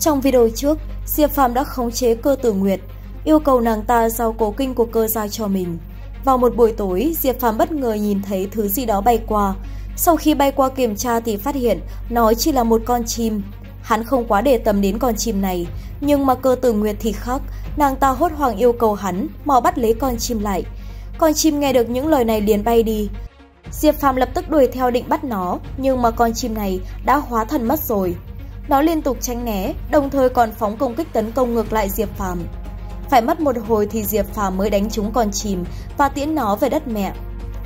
Trong video trước, Diệp Phạm đã khống chế cơ tử Nguyệt, yêu cầu nàng ta giao cố kinh của cơ gia cho mình. Vào một buổi tối, Diệp Phạm bất ngờ nhìn thấy thứ gì đó bay qua. Sau khi bay qua kiểm tra thì phát hiện nó chỉ là một con chim. Hắn không quá để tâm đến con chim này, nhưng mà cơ tử Nguyệt thì khác, nàng ta hốt hoảng yêu cầu hắn mò bắt lấy con chim lại. Con chim nghe được những lời này liền bay đi. Diệp Phạm lập tức đuổi theo định bắt nó, nhưng mà con chim này đã hóa thần mất rồi. Nó liên tục tránh né, đồng thời còn phóng công kích tấn công ngược lại Diệp Phàm. Phải mất một hồi thì Diệp Phàm mới đánh trúng con chim và tiễn nó về đất mẹ.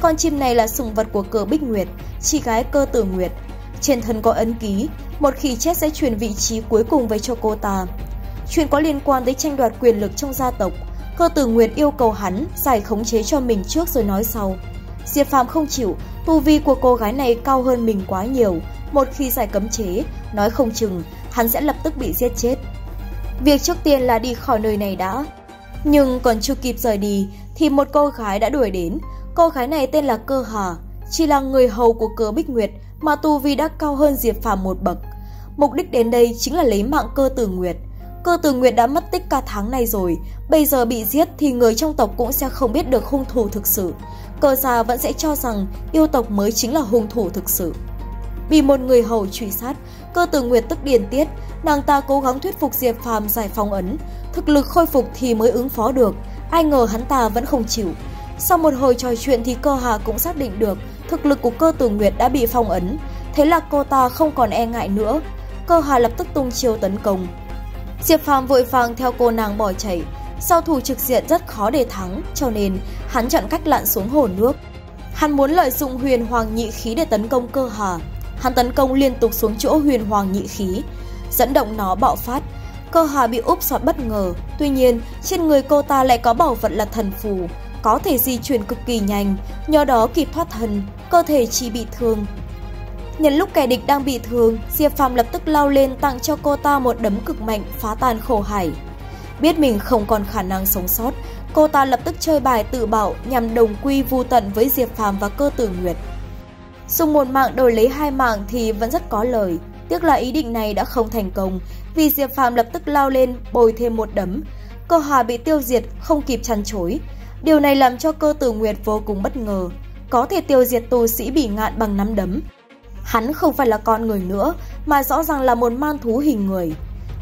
Con chim này là sùng vật của cờ Bích Nguyệt, chị gái cơ tử Nguyệt. Trên thân có ấn ký, một khi chết sẽ truyền vị trí cuối cùng về cho cô ta. Chuyện có liên quan tới tranh đoạt quyền lực trong gia tộc. Cơ tử Nguyệt yêu cầu hắn giải khống chế cho mình trước rồi nói sau. Diệp Phàm không chịu, tu vi của cô gái này cao hơn mình quá nhiều. Một khi giải cấm chế, nói không chừng, hắn sẽ lập tức bị giết chết. Việc trước tiên là đi khỏi nơi này đã. Nhưng còn chưa kịp rời đi thì một cô gái đã đuổi đến. Cô gái này tên là Cơ Hà, chỉ là người hầu của Cơ Bích Nguyệt mà tu vi đã cao hơn Diệp Phàm một bậc. Mục đích đến đây chính là lấy mạng Cơ Tử Nguyệt. Cơ Tử Nguyệt đã mất tích cả tháng này rồi, bây giờ bị giết thì người trong tộc cũng sẽ không biết được hung thủ thực sự. Cơ già vẫn sẽ cho rằng yêu tộc mới chính là hung thủ thực sự. Bị một người hầu truy sát, cơ tử nguyệt tức điền tiết, nàng ta cố gắng thuyết phục Diệp Phàm giải phóng ấn, thực lực khôi phục thì mới ứng phó được, ai ngờ hắn ta vẫn không chịu. Sau một hồi trò chuyện thì cơ hà cũng xác định được thực lực của cơ tử nguyệt đã bị phong ấn, thế là cô ta không còn e ngại nữa. Cơ hà lập tức tung chiêu tấn công. Diệp Phàm vội vàng theo cô nàng bỏ chạy, sau thủ trực diện rất khó để thắng, cho nên hắn chọn cách lặn xuống hồ nước. Hắn muốn lợi dụng huyền hoàng nhị khí để tấn công cơ hà, Hắn tấn công liên tục xuống chỗ huyền hoàng nhị khí, dẫn động nó bạo phát. Cơ hà bị úp sọt bất ngờ, tuy nhiên trên người cô ta lại có bảo vật là thần phù, có thể di chuyển cực kỳ nhanh, nhờ đó kịp thoát thần, cơ thể chỉ bị thương. Nhân lúc kẻ địch đang bị thương, Diệp Phàm lập tức lao lên tặng cho cô ta một đấm cực mạnh phá tan khổ hải. Biết mình không còn khả năng sống sót, cô ta lập tức chơi bài tự bảo nhằm đồng quy vu tận với Diệp Phàm và cơ tử Nguyệt. Dùng một mạng đổi lấy hai mạng thì vẫn rất có lời. Tiếc là ý định này đã không thành công, vì Diệp Phàm lập tức lao lên bồi thêm một đấm. Cơ hà bị tiêu diệt, không kịp chăn chối. Điều này làm cho cơ tử Nguyệt vô cùng bất ngờ. Có thể tiêu diệt tu sĩ bị ngạn bằng nắm đấm. Hắn không phải là con người nữa, mà rõ ràng là một man thú hình người.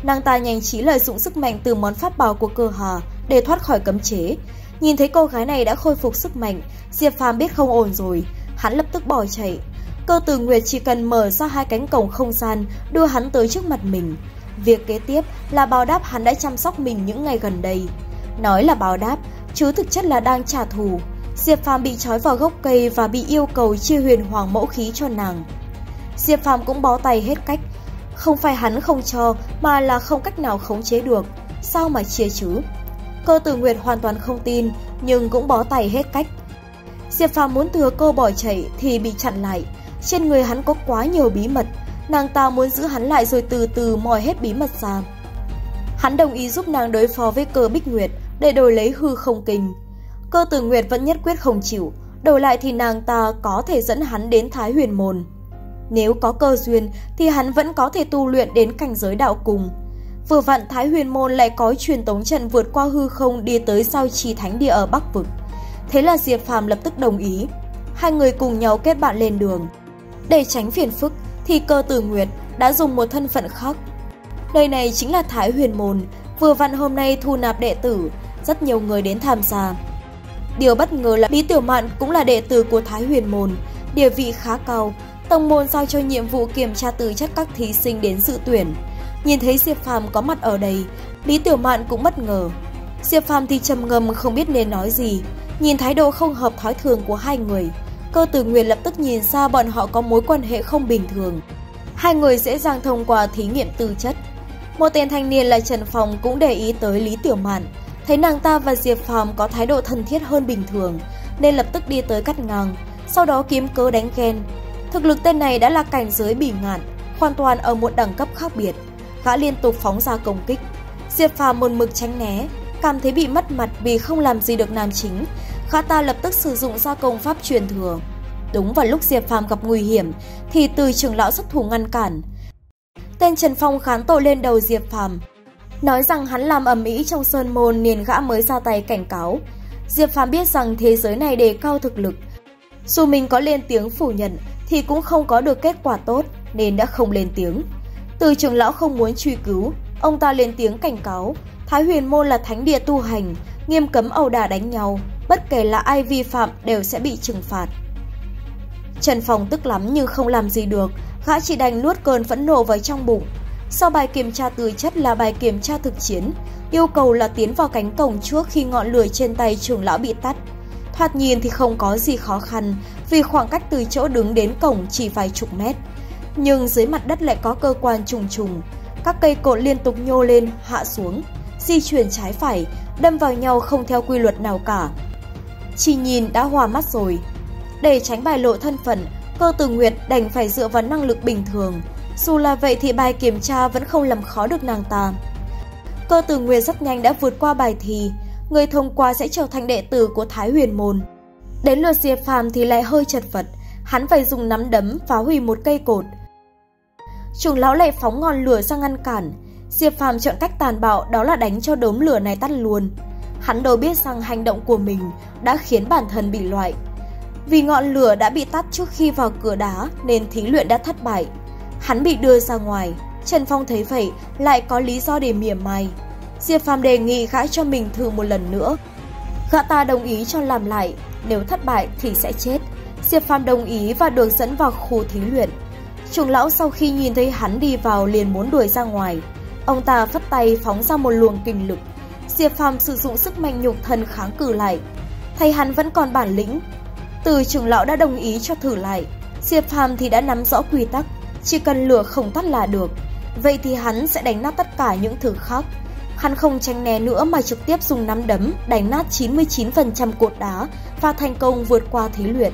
Nàng ta nhanh trí lợi dụng sức mạnh từ món pháp bảo của cơ hà để thoát khỏi cấm chế. Nhìn thấy cô gái này đã khôi phục sức mạnh, Diệp Phàm biết không ổn rồi, hắn lập tức bỏ chạy. Cơ tử Nguyệt chỉ cần mở ra hai cánh cổng không gian đưa hắn tới trước mặt mình. Việc kế tiếp là báo đáp hắn đã chăm sóc mình những ngày gần đây. Nói là báo đáp, chứ thực chất là đang trả thù. Diệp Phàm bị trói vào gốc cây và bị yêu cầu chia huyền hoàng mẫu khí cho nàng. Diệp Phàm cũng bó tay hết cách. Không phải hắn không cho, mà là không cách nào khống chế được. Sao mà chia chứ? Cơ tử Nguyệt hoàn toàn không tin, nhưng cũng bó tay hết cách. Diệp Phàm muốn thừa cơ bỏ chạy thì bị chặn lại. Trên người hắn có quá nhiều bí mật, nàng ta muốn giữ hắn lại rồi từ từ moi hết bí mật ra. Hắn đồng ý giúp nàng đối phó với cơ Bích Nguyệt để đổi lấy hư không kinh. Cơ Tử Nguyệt vẫn nhất quyết không chịu, đổi lại thì nàng ta có thể dẫn hắn đến Thái Huyền Môn. Nếu có cơ duyên thì hắn vẫn có thể tu luyện đến cảnh giới đạo cùng. Vừa vặn Thái Huyền Môn lại có truyền tống trận vượt qua hư không đi tới sao trì thánh địa ở Bắc Vực. Thế là Diệp Phàm lập tức đồng ý. Hai người cùng nhau kết bạn lên đường. Để tránh phiền phức thì cơ tử Nguyệt đã dùng một thân phận khác. Nơi này chính là Thái Huyền Môn, vừa vặn hôm nay thu nạp đệ tử, rất nhiều người đến tham gia. Điều bất ngờ là Lý Tiểu Mạn cũng là đệ tử của Thái Huyền Môn, địa vị khá cao, tông môn giao cho nhiệm vụ kiểm tra tư chất các thí sinh đến dự tuyển. Nhìn thấy Diệp Phàm có mặt ở đây, Lý Tiểu Mạn cũng bất ngờ. Diệp Phàm thì trầm ngâm không biết nên nói gì, Nhìn thái độ không hợp thói thường của hai người, cơ tử Nguyệt lập tức nhìn ra bọn họ có mối quan hệ không bình thường. Hai người dễ dàng thông qua thí nghiệm tư chất. Một tên thanh niên là Trần Phong cũng để ý tới Lý Tiểu Mạn, thấy nàng ta và Diệp Phàm có thái độ thân thiết hơn bình thường, nên lập tức đi tới cắt ngang, sau đó kiếm cớ đánh ghen. Thực lực tên này đã là cảnh giới bỉ ngạn, hoàn toàn ở một đẳng cấp khác biệt. Gã liên tục phóng ra công kích. Diệp Phàm một mực tránh né, cảm thấy bị mất mặt vì không làm gì được nam chính, Gã ta lập tức sử dụng ra công pháp truyền thừa. Đúng vào lúc Diệp Phàm gặp nguy hiểm thì từ trưởng lão xuất thủ ngăn cản. Tên Trần Phong khán tội lên đầu Diệp Phàm, nói rằng hắn làm ầm ĩ trong sơn môn nên gã mới ra tay cảnh cáo. Diệp Phàm biết rằng thế giới này đề cao thực lực, dù mình có lên tiếng phủ nhận thì cũng không có được kết quả tốt nên đã không lên tiếng. Từ trưởng lão không muốn truy cứu, ông ta lên tiếng cảnh cáo, Thái Huyền Môn là thánh địa tu hành, nghiêm cấm ẩu đả đánh nhau, bất kể là ai vi phạm đều sẽ bị trừng phạt. Trần Phong tức lắm nhưng không làm gì được, gã chỉ đành nuốt cơn phẫn nộ vào trong bụng. Sau bài kiểm tra tư chất là bài kiểm tra thực chiến, yêu cầu là tiến vào cánh cổng trước khi ngọn lửa trên tay trưởng lão bị tắt. Thoạt nhìn thì không có gì khó khăn vì khoảng cách từ chỗ đứng đến cổng chỉ vài chục mét. Nhưng dưới mặt đất lại có cơ quan trùng trùng, các cây cột liên tục nhô lên, hạ xuống, di chuyển trái phải, đâm vào nhau không theo quy luật nào cả. Chỉ nhìn đã hòa mắt rồi. Để tránh bài lộ thân phận, cơ tử Nguyệt đành phải dựa vào năng lực bình thường. Dù là vậy thì bài kiểm tra vẫn không làm khó được nàng ta. Cơ tử Nguyệt rất nhanh đã vượt qua bài thi, người thông qua sẽ trở thành đệ tử của Thái Huyền Môn. Đến lượt Diệp Phàm thì lại hơi chật vật, hắn phải dùng nắm đấm phá hủy một cây cột. Trưởng lão lại phóng ngọn lửa sang ngăn cản, Diệp Phàm chọn cách tàn bạo đó là đánh cho đốm lửa này tắt luôn. Hắn đâu biết rằng hành động của mình đã khiến bản thân bị loại. Vì ngọn lửa đã bị tắt trước khi vào cửa đá nên thí luyện đã thất bại. Hắn bị đưa ra ngoài, Trần Phong thấy vậy lại có lý do để mỉa mai. Diệp Phàm đề nghị gã cho mình thử một lần nữa. Gã ta đồng ý cho làm lại, nếu thất bại thì sẽ chết. Diệp Phàm đồng ý và được dẫn vào khu thí luyện. Trưởng lão sau khi nhìn thấy hắn đi vào liền muốn đuổi ra ngoài. Ông ta phất tay phóng ra một luồng kinh lực. Diệp Phàm sử dụng sức mạnh nhục thân kháng cự lại. Thấy hắn vẫn còn bản lĩnh. Từ trưởng lão đã đồng ý cho thử lại. Diệp Phàm thì đã nắm rõ quy tắc, chỉ cần lửa không tắt là được. Vậy thì hắn sẽ đánh nát tất cả những thứ khác. Hắn không tranh né nữa mà trực tiếp dùng nắm đấm đánh nát 99% cột đá và thành công vượt qua thí luyện.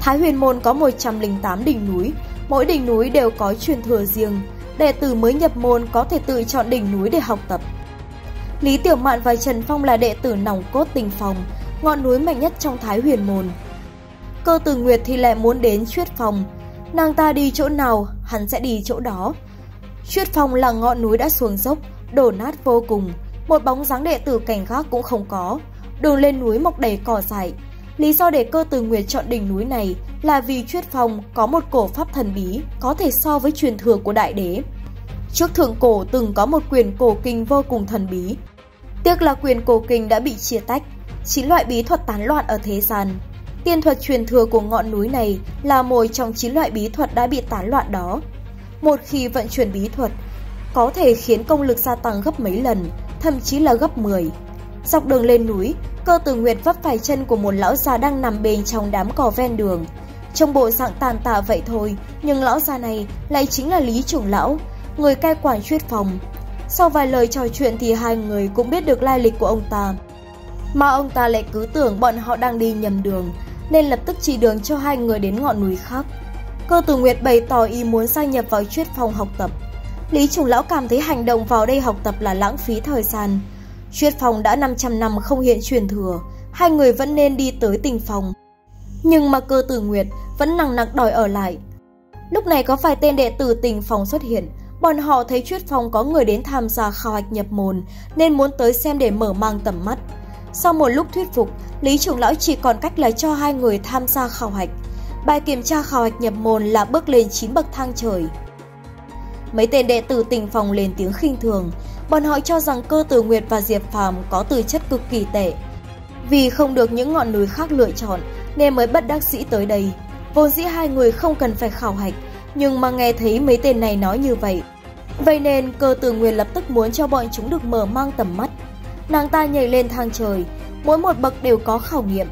Thái Huyền Môn có 108 đỉnh núi, mỗi đỉnh núi đều có truyền thừa riêng. Đệ tử mới nhập môn có thể tự chọn đỉnh núi để học tập. Lý Tiểu Mạn và Trần Phong là đệ tử nòng cốt tình phòng, ngọn núi mạnh nhất trong Thái Huyền Môn. Cơ tử Nguyệt thì lại muốn đến Chuyết Phong Nàng ta đi chỗ nào, hắn sẽ đi chỗ đó. Chuyết Phong là ngọn núi đã xuống dốc, đổ nát vô cùng, một bóng dáng đệ tử cảnh gác cũng không có. Đường lên núi mọc đầy cỏ dại. Lý do để cơ từ Nguyệt chọn đỉnh núi này là vì Chuyết Phong có một cổ pháp thần bí có thể so với truyền thừa của đại đế. Trước thượng cổ từng có một quyền cổ kinh vô cùng thần bí. Tiếc là quyền cổ kinh đã bị chia tách, chín loại bí thuật tán loạn ở thế gian. Tiên thuật truyền thừa của ngọn núi này là một trong chín loại bí thuật đã bị tán loạn đó. Một khi vận chuyển bí thuật, có thể khiến công lực gia tăng gấp mấy lần, thậm chí là gấp 10. Dọc đường lên núi, cơ tử Nguyệt vấp phải chân của một lão già đang nằm bên trong đám cỏ ven đường. Trong bộ dạng tàn tạ vậy thôi, nhưng lão già này lại chính là Lý Trưởng Lão, người cai quản chuyết phòng. Sau vài lời trò chuyện thì hai người cũng biết được lai lịch của ông ta. Mà ông ta lại cứ tưởng bọn họ đang đi nhầm đường, nên lập tức chỉ đường cho hai người đến ngọn núi khác. Cơ tử Nguyệt bày tỏ ý muốn gia nhập vào chuyết phòng học tập. Lý Trùng Lão cảm thấy hành động vào đây học tập là lãng phí thời gian. Chuyết phòng đã 500 năm không hiện truyền thừa, hai người vẫn nên đi tới tình phòng. Nhưng mà cơ tử Nguyệt vẫn nặng nặng đòi ở lại. Lúc này có vài tên đệ tử tình phòng xuất hiện, bọn họ thấy chuyết phòng có người đến tham gia khảo hạch nhập môn nên muốn tới xem để mở mang tầm mắt. Sau một lúc thuyết phục, Lý trưởng lão chỉ còn cách là cho hai người tham gia khảo hạch. Bài kiểm tra khảo hạch nhập môn là bước lên 9 bậc thang trời. Mấy tên đệ tử tình phòng lên tiếng khinh thường, bọn họ cho rằng cơ tử Nguyệt và Diệp Phàm có tư chất cực kỳ tệ. Vì không được những ngọn núi khác lựa chọn nên mới bất đắc sĩ tới đây. Vốn dĩ hai người không cần phải khảo hạch, nhưng mà nghe thấy mấy tên này nói như vậy. Vậy nên cơ tử Nguyệt lập tức muốn cho bọn chúng được mở mang tầm mắt. Nàng ta nhảy lên thang trời, mỗi một bậc đều có khảo nghiệm.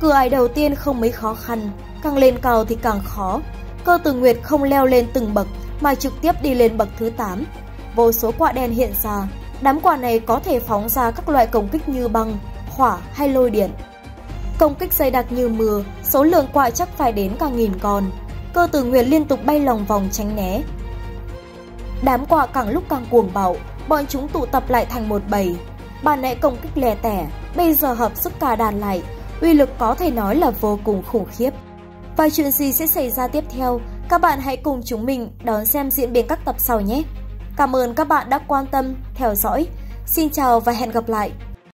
Cửa ải đầu tiên không mấy khó khăn, càng lên cao thì càng khó. Cơ tử Nguyệt không leo lên từng bậc mà trực tiếp đi lên bậc thứ 8. Vô số quả đen hiện ra, đám quả này có thể phóng ra các loại công kích như băng, hỏa hay lôi điện. Công kích dày đặc như mưa, số lượng quả chắc phải đến cả nghìn con. Cơ tử Nguyệt liên tục bay lòng vòng tránh né. Đám quả càng lúc càng cuồng bạo, bọn chúng tụ tập lại thành một bầy. Bà nãy công kích lè tẻ, bây giờ hợp sức cả đàn lại, uy lực có thể nói là vô cùng khủng khiếp. Và chuyện gì sẽ xảy ra tiếp theo các bạn hãy cùng chúng mình đón xem diễn biến các tập sau nhé. Cảm ơn các bạn đã quan tâm, theo dõi. Xin chào và hẹn gặp lại!